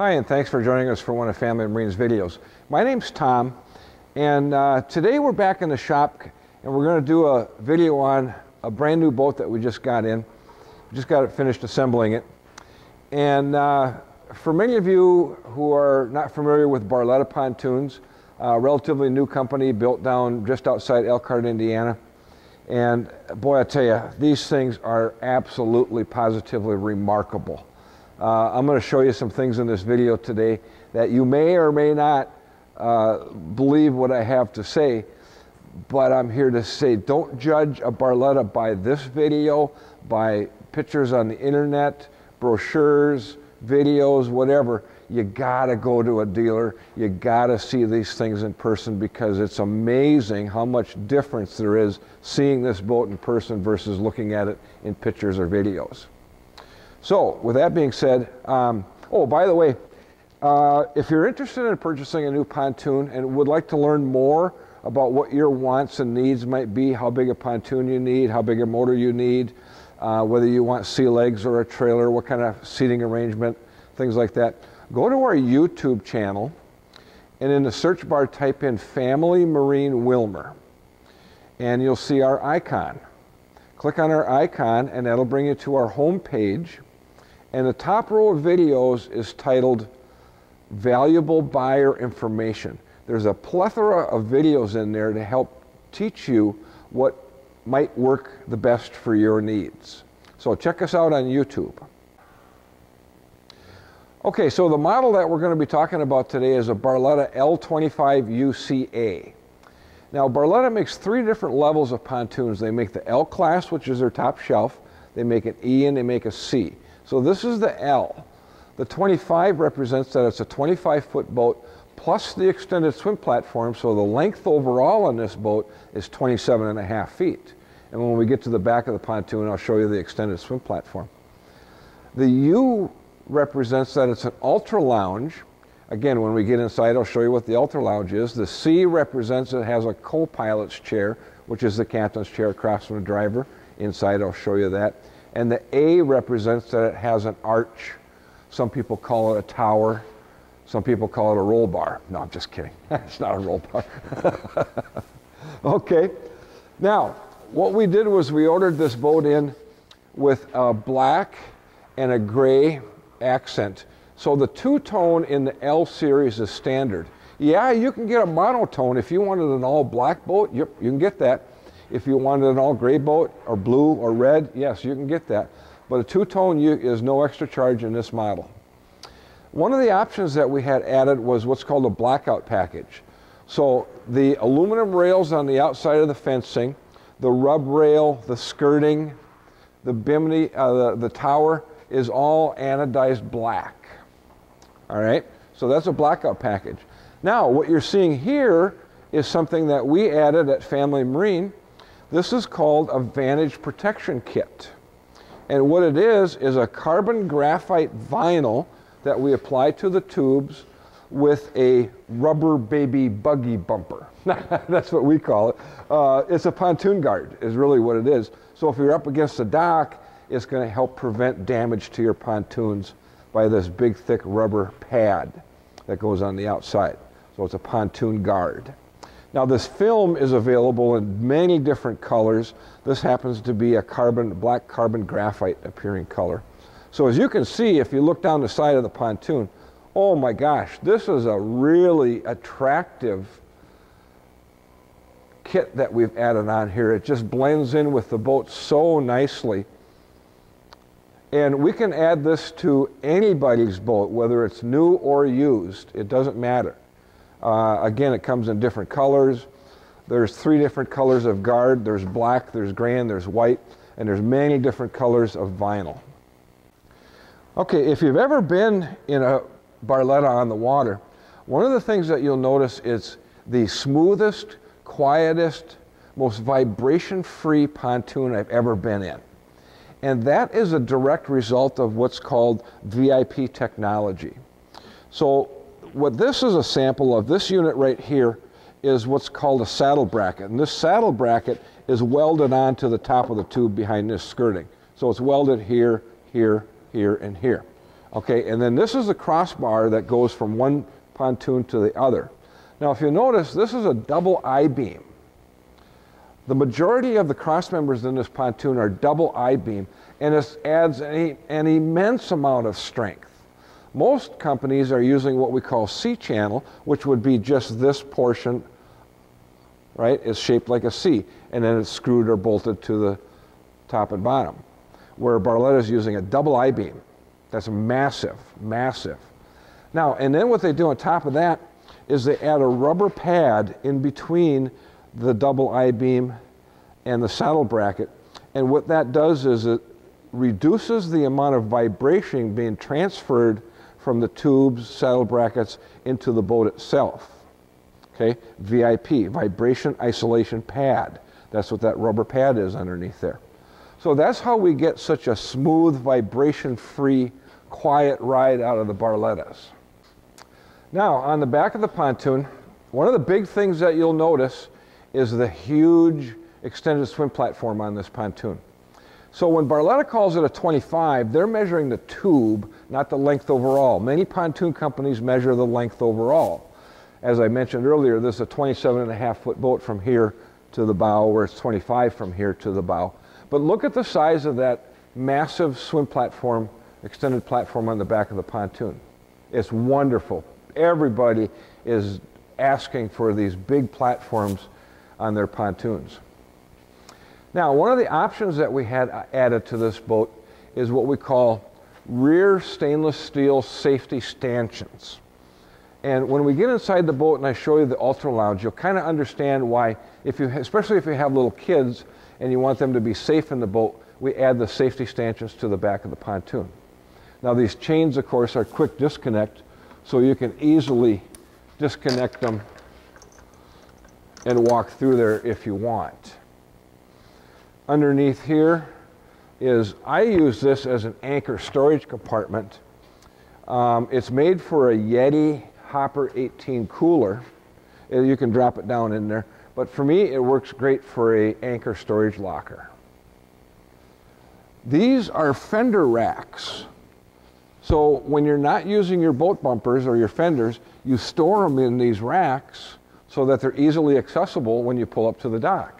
Hi, and thanks for joining us for one of Family Marine's videos. My name's Tom, and uh, today we're back in the shop, and we're going to do a video on a brand new boat that we just got in. We just got it finished assembling it. And uh, for many of you who are not familiar with Barletta Pontoons, a relatively new company built down just outside Elkhart, Indiana. And boy, I tell you, these things are absolutely positively remarkable. Uh, I'm going to show you some things in this video today that you may or may not uh, believe what I have to say, but I'm here to say don't judge a Barletta by this video, by pictures on the internet, brochures, videos, whatever. You gotta go to a dealer. You gotta see these things in person because it's amazing how much difference there is seeing this boat in person versus looking at it in pictures or videos. So, with that being said, um, oh, by the way, uh, if you're interested in purchasing a new pontoon and would like to learn more about what your wants and needs might be, how big a pontoon you need, how big a motor you need, uh, whether you want sea legs or a trailer, what kind of seating arrangement, things like that, go to our YouTube channel and in the search bar type in Family Marine Willmar and you'll see our icon. Click on our icon and that'll bring you to our home page and the top row of videos is titled Valuable Buyer Information. There's a plethora of videos in there to help teach you what might work the best for your needs. So check us out on YouTube. Okay, so the model that we're going to be talking about today is a Barletta L25 UCA. Now Barletta makes three different levels of pontoons. They make the L class, which is their top shelf. They make an E and they make a C. So this is the L. The 25 represents that it's a 25 foot boat plus the extended swim platform, so the length overall on this boat is 27 and a half feet. And when we get to the back of the pontoon, I'll show you the extended swim platform. The U represents that it's an ultra lounge. Again, when we get inside, I'll show you what the ultra lounge is. The C represents it has a co-pilot's chair, which is the captain's chair across from the driver. Inside, I'll show you that. And the A represents that it has an arch. Some people call it a tower. Some people call it a roll bar. No, I'm just kidding. it's not a roll bar. okay. Now, what we did was we ordered this boat in with a black and a gray accent. So the two-tone in the L series is standard. Yeah, you can get a monotone if you wanted an all black boat. Yep, you can get that. If you wanted an all gray boat or blue or red, yes, you can get that. But a two-tone is no extra charge in this model. One of the options that we had added was what's called a blackout package. So the aluminum rails on the outside of the fencing, the rub rail, the skirting, the bimini, uh, the, the tower is all anodized black. All right, so that's a blackout package. Now, what you're seeing here is something that we added at Family Marine this is called a Vantage Protection Kit. And what it is, is a carbon graphite vinyl that we apply to the tubes with a rubber baby buggy bumper. That's what we call it. Uh, it's a pontoon guard is really what it is. So if you're up against the dock, it's going to help prevent damage to your pontoons by this big thick rubber pad that goes on the outside. So it's a pontoon guard. Now this film is available in many different colors. This happens to be a carbon, black carbon graphite appearing color. So as you can see, if you look down the side of the pontoon, oh my gosh, this is a really attractive kit that we've added on here. It just blends in with the boat so nicely. And we can add this to anybody's boat, whether it's new or used. It doesn't matter. Uh, again, it comes in different colors. There's three different colors of guard. There's black, there's gray, there's white, and there's many different colors of vinyl. Okay, if you've ever been in a Barletta on the water, one of the things that you'll notice is the smoothest, quietest, most vibration-free pontoon I've ever been in. And that is a direct result of what's called VIP technology. So what this is a sample of, this unit right here, is what's called a saddle bracket. And this saddle bracket is welded onto the top of the tube behind this skirting. So it's welded here, here, here, and here. Okay, and then this is the crossbar that goes from one pontoon to the other. Now, if you notice, this is a double I-beam. The majority of the cross members in this pontoon are double I-beam, and this adds an, an immense amount of strength. Most companies are using what we call C-channel, which would be just this portion, right, is shaped like a C, and then it's screwed or bolted to the top and bottom. Where Barletta is using a double I-beam. That's massive, massive. Now, and then what they do on top of that is they add a rubber pad in between the double I-beam and the saddle bracket. And what that does is it reduces the amount of vibration being transferred from the tubes, saddle brackets, into the boat itself. Okay, VIP, vibration isolation pad. That's what that rubber pad is underneath there. So that's how we get such a smooth, vibration-free, quiet ride out of the Barlettas. Now, on the back of the pontoon, one of the big things that you'll notice is the huge extended swim platform on this pontoon. So when Barletta calls it a 25, they're measuring the tube, not the length overall. Many pontoon companies measure the length overall. As I mentioned earlier, this is a 27 and a half foot boat from here to the bow, where it's 25 from here to the bow. But look at the size of that massive swim platform, extended platform on the back of the pontoon. It's wonderful everybody is asking for these big platforms on their pontoons. Now, one of the options that we had added to this boat is what we call rear stainless steel safety stanchions. And when we get inside the boat and I show you the ultra lounge, you'll kind of understand why, if you, especially if you have little kids and you want them to be safe in the boat, we add the safety stanchions to the back of the pontoon. Now these chains, of course, are quick disconnect, so you can easily disconnect them and walk through there if you want. Underneath here is, I use this as an anchor storage compartment. Um, it's made for a Yeti Hopper 18 cooler. Uh, you can drop it down in there. But for me, it works great for a anchor storage locker. These are fender racks. So when you're not using your boat bumpers or your fenders, you store them in these racks so that they're easily accessible when you pull up to the dock.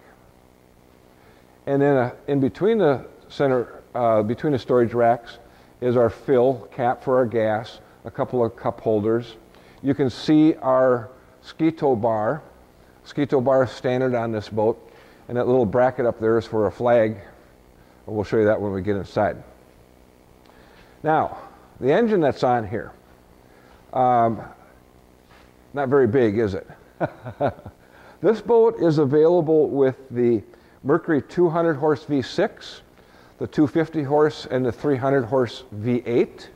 And then uh, in between the center, uh, between the storage racks is our fill cap for our gas, a couple of cup holders. You can see our Skeeto bar. Skeeto bar is standard on this boat. And that little bracket up there is for a flag. We'll show you that when we get inside. Now, the engine that's on here, um, not very big, is it? this boat is available with the Mercury 200 horse V6, the 250 horse and the 300 horse V8,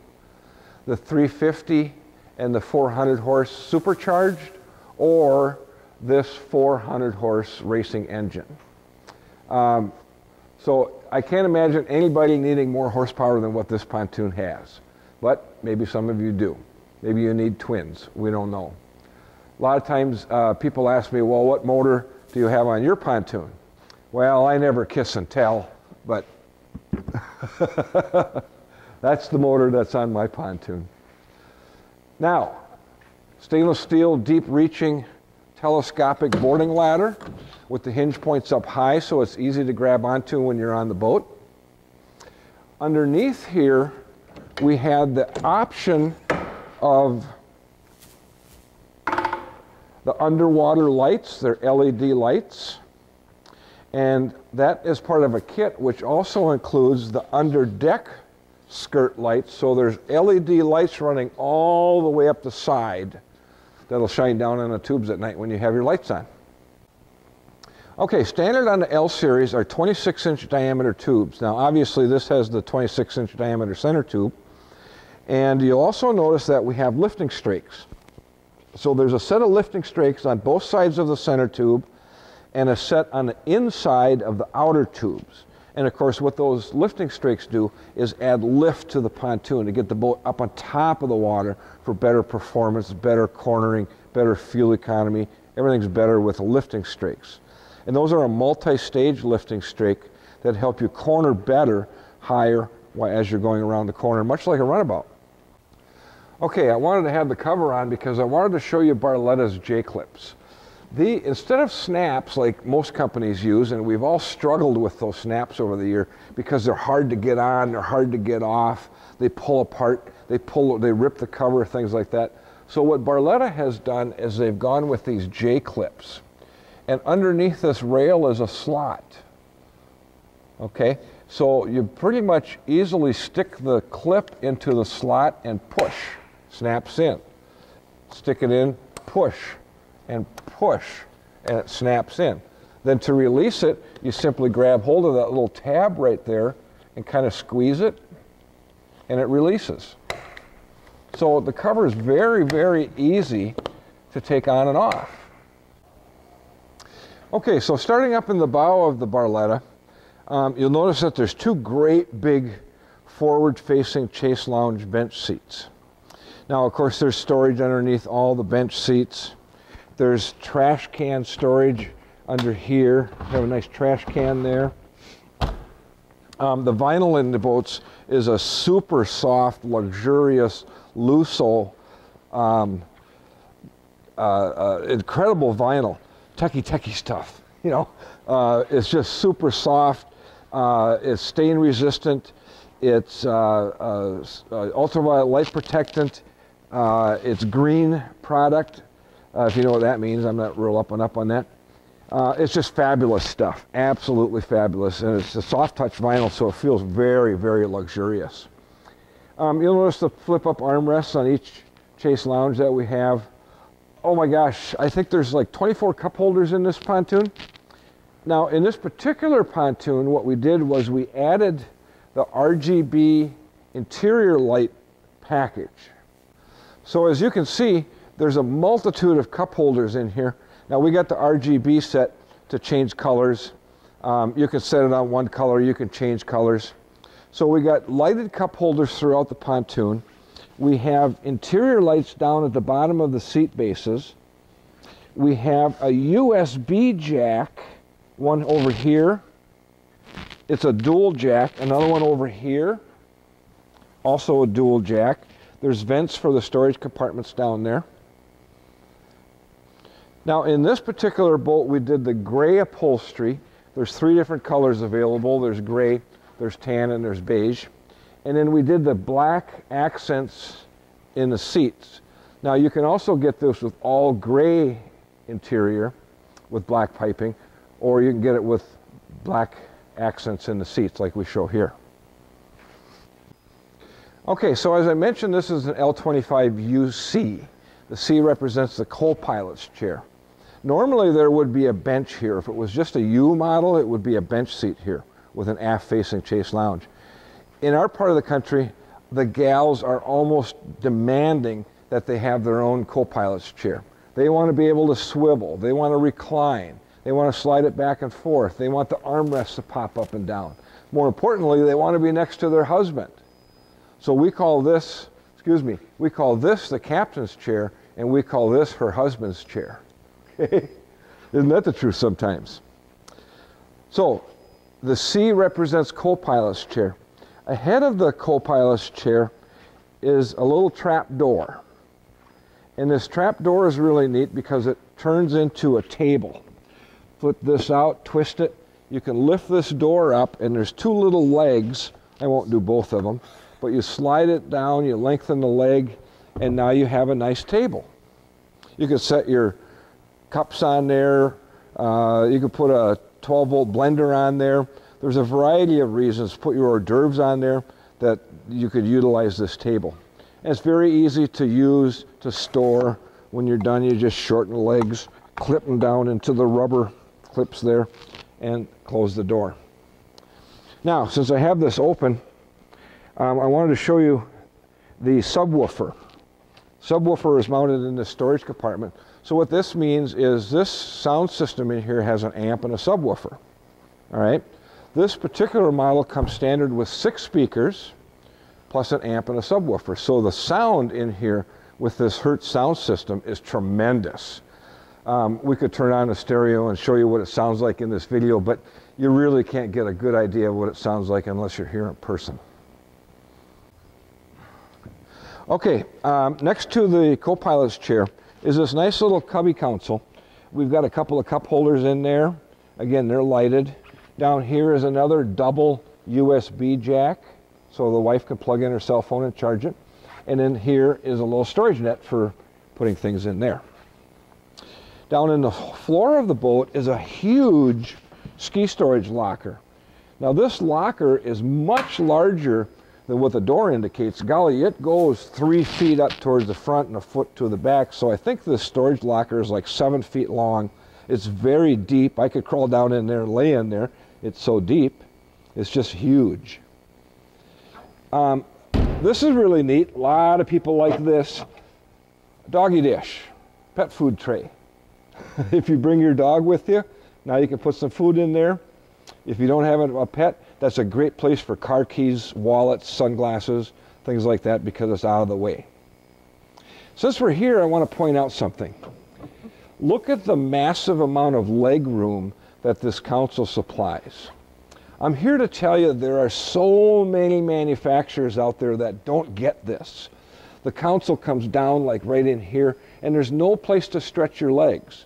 the 350 and the 400 horse supercharged, or this 400 horse racing engine. Um, so I can't imagine anybody needing more horsepower than what this pontoon has. But maybe some of you do. Maybe you need twins. We don't know. A lot of times uh, people ask me, well, what motor do you have on your pontoon? Well, I never kiss and tell, but that's the motor that's on my pontoon. Now, stainless steel, deep reaching, telescopic boarding ladder with the hinge points up high so it's easy to grab onto when you're on the boat. Underneath here, we had the option of the underwater lights, they're LED lights. And that is part of a kit which also includes the under deck skirt lights. So there's LED lights running all the way up the side that'll shine down on the tubes at night when you have your lights on. Okay, standard on the L series are 26 inch diameter tubes. Now obviously this has the 26 inch diameter center tube. And you'll also notice that we have lifting strakes. So there's a set of lifting strakes on both sides of the center tube and a set on the inside of the outer tubes. And of course, what those lifting strakes do is add lift to the pontoon to get the boat up on top of the water for better performance, better cornering, better fuel economy. Everything's better with lifting strakes. And those are a multi-stage lifting strake that help you corner better, higher, as you're going around the corner, much like a runabout. Okay, I wanted to have the cover on because I wanted to show you Barletta's J-clips. The, instead of snaps like most companies use, and we've all struggled with those snaps over the year because they're hard to get on, they're hard to get off, they pull apart, they pull, they rip the cover, things like that. So what Barletta has done is they've gone with these J-clips. And underneath this rail is a slot. Okay, so you pretty much easily stick the clip into the slot and push, snaps in. Stick it in, push, and push, and it snaps in. Then to release it, you simply grab hold of that little tab right there and kind of squeeze it, and it releases. So the cover is very, very easy to take on and off. Okay, so starting up in the bow of the Barletta, um, you'll notice that there's two great big forward-facing Chase Lounge bench seats. Now, of course, there's storage underneath all the bench seats. There's trash can storage under here. Have a nice trash can there. Um, the vinyl in the boats is a super soft, luxurious Lusso, um, uh, uh, incredible vinyl, techie techie stuff. You know, uh, it's just super soft. Uh, it's stain resistant. It's uh, uh, ultraviolet light protectant. it's green product, if you know what that means. I'm not real up and up on that. it's just fabulous stuff, absolutely fabulous. And it's a soft touch vinyl, so it feels very, very luxurious. Um, you'll notice the flip up armrests on each Chase Lounge that we have. Oh my gosh, I think there's like 24 cup holders in this pontoon. Now in this particular pontoon, what we did was we added the RGB interior light package. So as you can see, there's a multitude of cup holders in here. Now we got the RGB set to change colors. Um, you can set it on one color, you can change colors. So we got lighted cup holders throughout the pontoon. We have interior lights down at the bottom of the seat bases. We have a USB jack, one over here. It's a dual jack, another one over here, also a dual jack. There's vents for the storage compartments down there. Now in this particular boat, we did the gray upholstery. There's three different colors available. There's gray, there's tan and there's beige. And then we did the black accents in the seats. Now you can also get this with all gray interior with black piping, or you can get it with black accents in the seats like we show here. Okay, so as I mentioned, this is an L25UC. The C represents the co-pilot's chair. Normally there would be a bench here. If it was just a U model, it would be a bench seat here with an aft-facing Chase Lounge. In our part of the country, the gals are almost demanding that they have their own co-pilot's chair. They want to be able to swivel. They want to recline. They want to slide it back and forth. They want the armrests to pop up and down. More importantly, they want to be next to their husband. So we call this, excuse me, we call this the captain's chair and we call this her husband's chair. Isn't that the truth sometimes? So the C represents co-pilot's chair. Ahead of the co-pilot's chair is a little trap door. And this trap door is really neat because it turns into a table. Flip this out, twist it. You can lift this door up and there's two little legs. I won't do both of them. But you slide it down, you lengthen the leg, and now you have a nice table. You can set your cups on there. Uh, you can put a 12 volt blender on there. There's a variety of reasons to put your hors d'oeuvres on there that you could utilize this table. And it's very easy to use to store. When you're done, you just shorten the legs, clip them down into the rubber clips there, and close the door. Now, since I have this open, um, I wanted to show you the subwoofer. Subwoofer is mounted in the storage compartment. So what this means is this sound system in here has an amp and a subwoofer. All right. This particular model comes standard with six speakers plus an amp and a subwoofer. So the sound in here with this Hertz sound system is tremendous. Um, we could turn on the stereo and show you what it sounds like in this video, but you really can't get a good idea of what it sounds like unless you're here in person. Okay, um, next to the co-pilot's chair is this nice little cubby console. We've got a couple of cup holders in there. Again, they're lighted. Down here is another double USB jack, so the wife can plug in her cell phone and charge it. And then here is a little storage net for putting things in there. Down in the floor of the boat is a huge ski storage locker. Now this locker is much larger than what the door indicates. Golly, it goes three feet up towards the front and a foot to the back. So I think this storage locker is like seven feet long. It's very deep. I could crawl down in there and lay in there. It's so deep. It's just huge. Um, this is really neat. A lot of people like this. Doggy dish, pet food tray. if you bring your dog with you, now you can put some food in there. If you don't have a pet, that's a great place for car keys, wallets, sunglasses, things like that because it's out of the way. Since we're here, I want to point out something. Look at the massive amount of leg room that this console supplies. I'm here to tell you there are so many manufacturers out there that don't get this. The console comes down like right in here, and there's no place to stretch your legs.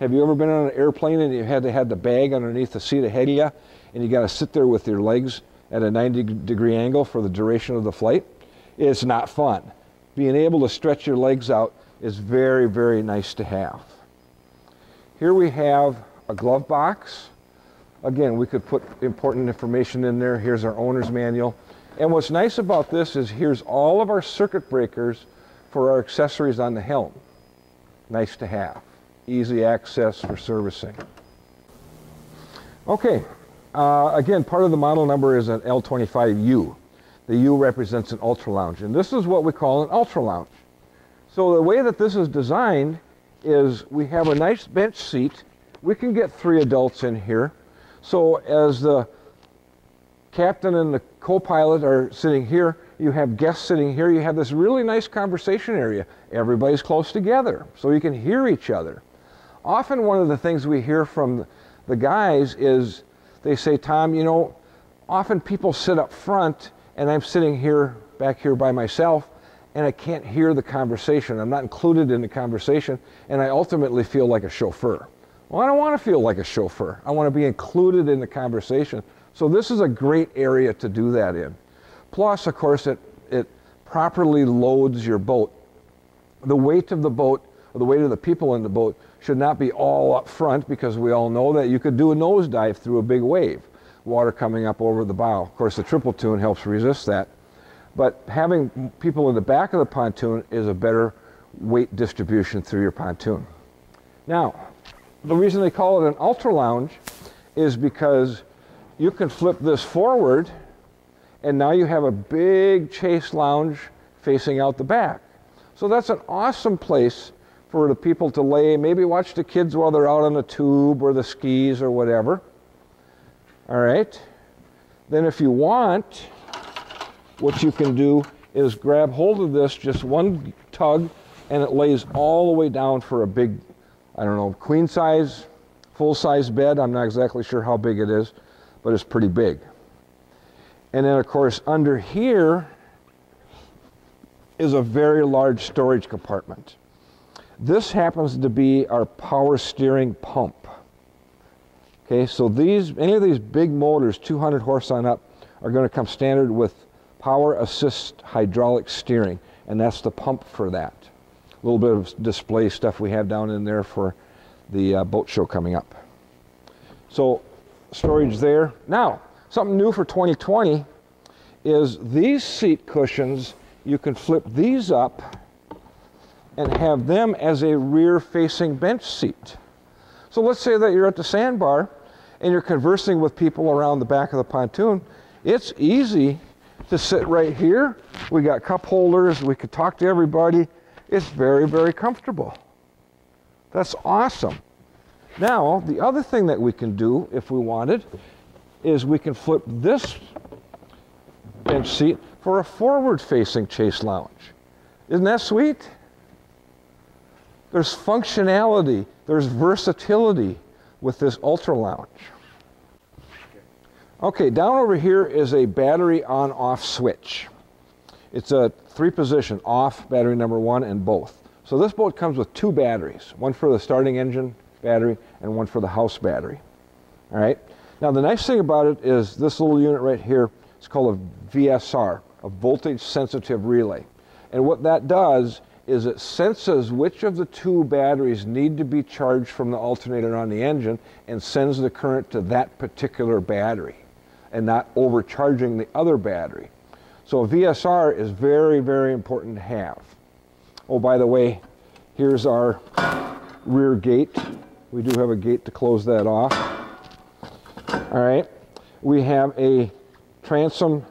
Have you ever been on an airplane and you had to have the bag underneath the seat ahead of you, and you got to sit there with your legs at a 90 degree angle for the duration of the flight? It's not fun. Being able to stretch your legs out is very, very nice to have. Here we have a glove box. Again, we could put important information in there. Here's our owner's manual. And what's nice about this is here's all of our circuit breakers for our accessories on the helm. Nice to have easy access for servicing. Okay, uh, again, part of the model number is an L25U. The U represents an ultra lounge, and this is what we call an ultra lounge. So the way that this is designed is we have a nice bench seat. We can get three adults in here. So as the captain and the co-pilot are sitting here, you have guests sitting here, you have this really nice conversation area. Everybody's close together, so you can hear each other often one of the things we hear from the guys is they say, Tom, you know, often people sit up front and I'm sitting here back here by myself and I can't hear the conversation. I'm not included in the conversation and I ultimately feel like a chauffeur. Well, I don't want to feel like a chauffeur. I want to be included in the conversation. So this is a great area to do that in. Plus, of course, it, it properly loads your boat. The weight of the boat, or the weight of the people in the boat, should not be all up front because we all know that you could do a nosedive through a big wave, water coming up over the bow. Of course, the triple tune helps resist that. But having people in the back of the pontoon is a better weight distribution through your pontoon. Now, the reason they call it an ultra lounge is because you can flip this forward and now you have a big chase lounge facing out the back. So that's an awesome place for the people to lay, maybe watch the kids while they're out on the tube or the skis or whatever. All right. Then if you want, what you can do is grab hold of this, just one tug, and it lays all the way down for a big, I don't know, queen size, full size bed. I'm not exactly sure how big it is, but it's pretty big. And then of course under here is a very large storage compartment. This happens to be our power steering pump. Okay, so these, any of these big motors, 200 horse on up, are going to come standard with power assist hydraulic steering, and that's the pump for that. A little bit of display stuff we have down in there for the uh, boat show coming up. So storage there. Now, something new for 2020 is these seat cushions, you can flip these up and have them as a rear facing bench seat. So let's say that you're at the sandbar and you're conversing with people around the back of the pontoon. It's easy to sit right here. We got cup holders, we could talk to everybody. It's very, very comfortable. That's awesome. Now, the other thing that we can do if we wanted is we can flip this bench seat for a forward facing chase lounge. Isn't that sweet? There's functionality, there's versatility with this Ultra Lounge. Okay, down over here is a battery on off switch. It's a three position off battery number one and both. So this boat comes with two batteries, one for the starting engine battery and one for the house battery. All right. Now the nice thing about it is this little unit right here is called a VSR, a voltage sensitive relay. And what that does is it senses which of the two batteries need to be charged from the alternator on the engine and sends the current to that particular battery and not overcharging the other battery. So a VSR is very, very important to have. Oh, by the way, here's our rear gate. We do have a gate to close that off. All right. We have a transom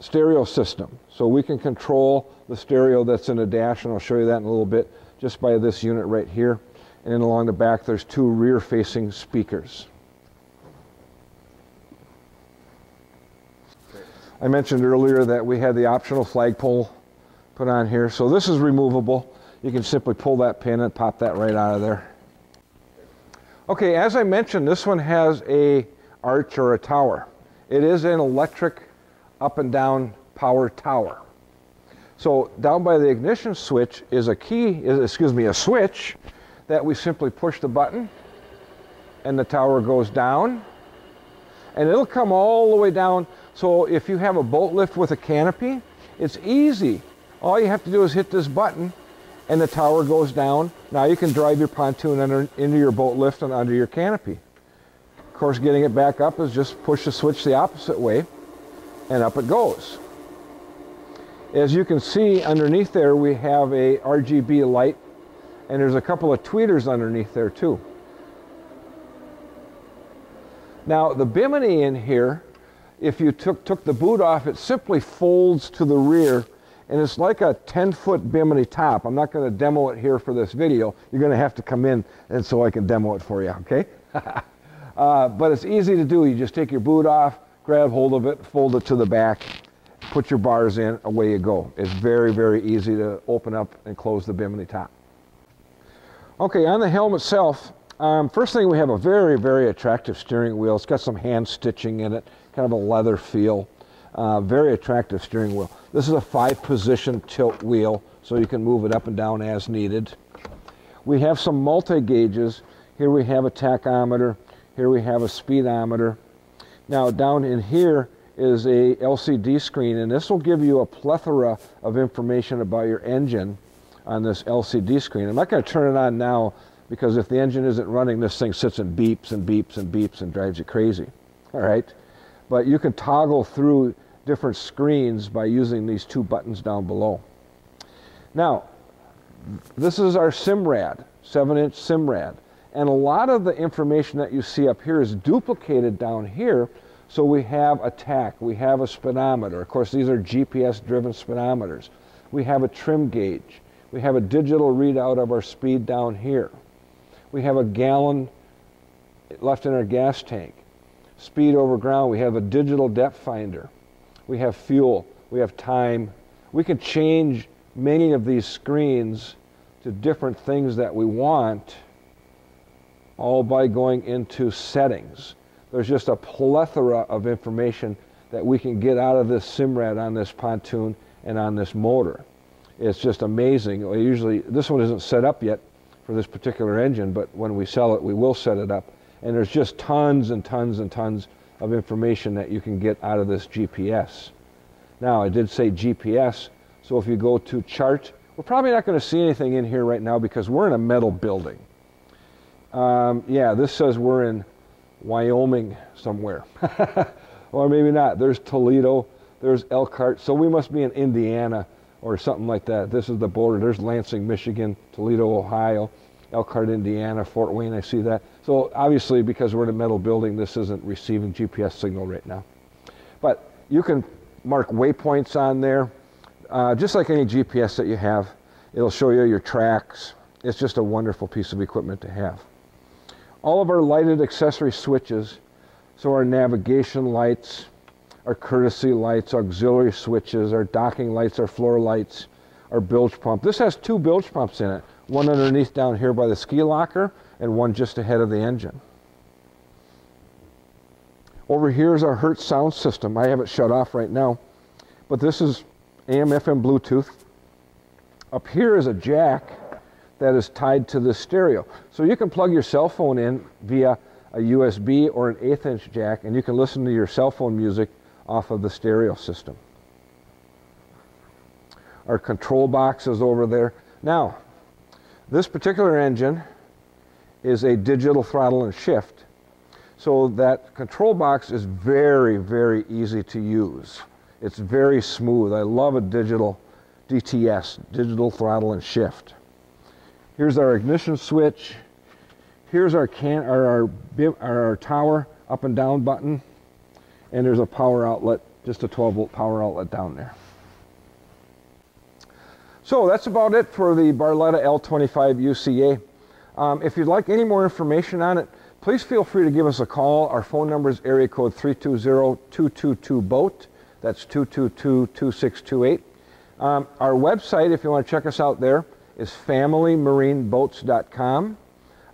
stereo system. So we can control the stereo that's in the dash, and I'll show you that in a little bit, just by this unit right here. And then along the back, there's two rear-facing speakers. I mentioned earlier that we had the optional flagpole put on here. So this is removable. You can simply pull that pin and pop that right out of there. Okay, as I mentioned, this one has a arch or a tower. It is an electric up and down power tower. So down by the ignition switch is a key, is, excuse me, a switch that we simply push the button and the tower goes down and it'll come all the way down. So if you have a boat lift with a canopy, it's easy. All you have to do is hit this button and the tower goes down. Now you can drive your pontoon under, into your boat lift and under your canopy. Of course, getting it back up is just push the switch the opposite way and up it goes. As you can see underneath there, we have a RGB light and there's a couple of tweeters underneath there too. Now the bimini in here, if you took, took the boot off, it simply folds to the rear and it's like a 10 foot bimini top. I'm not going to demo it here for this video. You're going to have to come in and so I can demo it for you, okay? uh, but it's easy to do. You just take your boot off, grab hold of it, fold it to the back, put your bars in, away you go. It's very, very easy to open up and close the bimini top. Okay, on the helm itself, um, first thing we have a very, very attractive steering wheel. It's got some hand stitching in it, kind of a leather feel. Uh, very attractive steering wheel. This is a five position tilt wheel, so you can move it up and down as needed. We have some multi gauges. Here we have a tachometer. Here we have a speedometer. Now down in here is a LCD screen, and this will give you a plethora of information about your engine on this LCD screen. I'm not going to turn it on now because if the engine isn't running, this thing sits and beeps and beeps and beeps and drives you crazy. All right? But you can toggle through different screens by using these two buttons down below. Now, this is our Simrad, 7-inch Simrad. And a lot of the information that you see up here is duplicated down here. So we have a tach, we have a speedometer. Of course, these are GPS-driven speedometers. We have a trim gauge. We have a digital readout of our speed down here. We have a gallon left in our gas tank speed over ground. We have a digital depth finder. We have fuel. We have time. We can change many of these screens to different things that we want all by going into settings. There's just a plethora of information that we can get out of this Simrad on this pontoon and on this motor. It's just amazing. Usually, this one isn't set up yet for this particular engine, but when we sell it, we will set it up and there's just tons and tons and tons of information that you can get out of this GPS. Now, I did say GPS, so if you go to chart, we're probably not going to see anything in here right now because we're in a metal building. Um, yeah, this says we're in Wyoming somewhere. or maybe not. There's Toledo, there's Elkhart, so we must be in Indiana or something like that. This is the border. There's Lansing, Michigan, Toledo, Ohio. Elkhart, Indiana, Fort Wayne, I see that. So obviously, because we're in a metal building, this isn't receiving GPS signal right now. But you can mark waypoints on there, uh, just like any GPS that you have. It'll show you your tracks. It's just a wonderful piece of equipment to have. All of our lighted accessory switches, so our navigation lights, our courtesy lights, auxiliary switches, our docking lights, our floor lights, our bilge pump. This has two bilge pumps in it one underneath down here by the ski locker, and one just ahead of the engine. Over here is our Hertz sound system. I have it shut off right now, but this is AM, FM, Bluetooth. Up here is a jack that is tied to the stereo. So you can plug your cell phone in via a USB or an eighth inch jack and you can listen to your cell phone music off of the stereo system. Our control box is over there. Now, this particular engine is a digital throttle and shift. So that control box is very, very easy to use. It's very smooth. I love a digital DTS, digital throttle and shift. Here's our ignition switch. Here's our can our, our, our tower up and down button. And there's a power outlet, just a 12 volt power outlet down there. So that's about it for the Barletta L25 UCA. Um, if you'd like any more information on it, please feel free to give us a call. Our phone number is area code 320-222-BOAT. That's 222-2628. Um, our website, if you want to check us out there, is familymarineboats.com.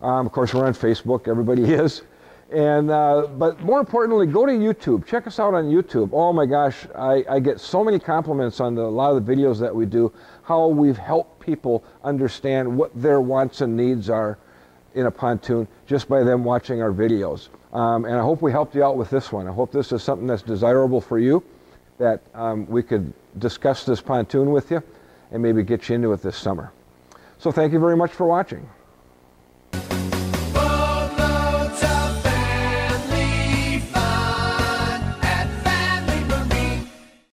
Um, of course, we're on Facebook. Everybody is. And uh, but more importantly, go to YouTube. Check us out on YouTube. Oh my gosh, I, I get so many compliments on the, a lot of the videos that we do. How we've helped people understand what their wants and needs are in a pontoon just by them watching our videos. Um, and I hope we helped you out with this one. I hope this is something that's desirable for you, that um, we could discuss this pontoon with you and maybe get you into it this summer. So thank you very much for watching.